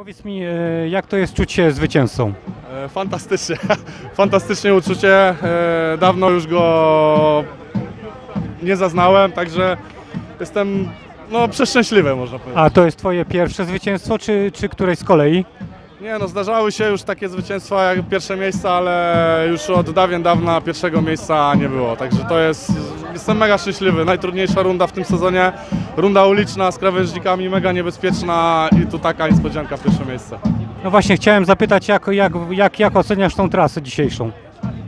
Powiedz mi, e, jak to jest czuć się zwycięzcą? E, Fantastycznie, fantastycznie uczucie. E, Dawno już go nie zaznałem, także jestem no, przeszczęśliwy, można powiedzieć. A to jest twoje pierwsze zwycięstwo, czy, czy któreś z kolei? Nie no, zdarzały się już takie zwycięstwa jak pierwsze miejsca, ale już od dawien dawna pierwszego miejsca nie było, także to jest, jestem mega szczęśliwy. Najtrudniejsza runda w tym sezonie, runda uliczna z krawężnikami, mega niebezpieczna i tu taka niespodzianka pierwsze miejsce. No właśnie, chciałem zapytać, jak, jak, jak, jak oceniasz tą trasę dzisiejszą?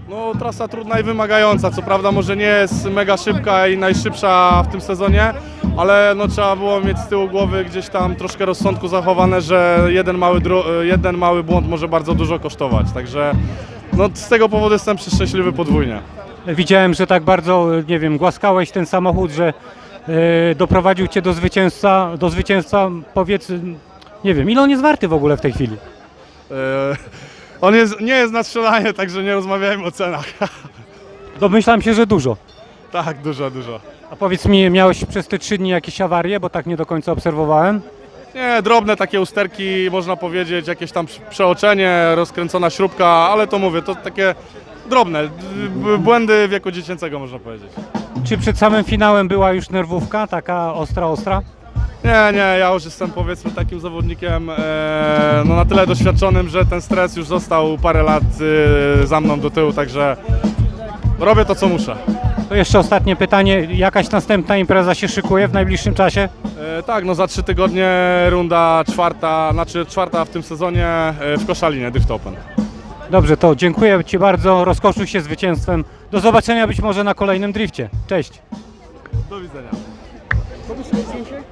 No, trasa trudna i wymagająca. Co prawda, może nie jest mega szybka i najszybsza w tym sezonie, ale no, trzeba było mieć z tyłu głowy gdzieś tam troszkę rozsądku zachowane, że jeden mały, jeden mały błąd może bardzo dużo kosztować. Także no, z tego powodu jestem przeszczęśliwy podwójnie. Widziałem, że tak bardzo, nie wiem, głaskałeś ten samochód, że e, doprowadził cię do zwycięstwa, do zwycięstwa. Powiedz, nie wiem, ile on jest warty w ogóle w tej chwili? E, on jest, nie jest na strzelanie, także nie rozmawiajmy o cenach. Domyślam się, że dużo. tak, dużo, dużo. A powiedz mi, miałeś przez te trzy dni jakieś awarie, bo tak nie do końca obserwowałem? Nie, drobne takie usterki, można powiedzieć, jakieś tam przeoczenie, rozkręcona śrubka, ale to mówię, to takie drobne, błędy wieku dziecięcego, można powiedzieć. Czy przed samym finałem była już nerwówka, taka ostra, ostra? Nie, nie, ja już jestem powiedzmy takim zawodnikiem e, no na tyle doświadczonym, że ten stres już został parę lat e, za mną do tyłu, także robię to, co muszę. To jeszcze ostatnie pytanie, jakaś następna impreza się szykuje w najbliższym czasie? E, tak, no za trzy tygodnie runda czwarta, znaczy czwarta w tym sezonie e, w Koszalinie, Drift Open. Dobrze, to dziękuję Ci bardzo, rozkoszuj się zwycięstwem. Do zobaczenia być może na kolejnym drifcie. Cześć. Do widzenia. Sobie zdjęcie?